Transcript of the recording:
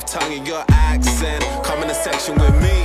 tongue in your accent. Come in the section with me.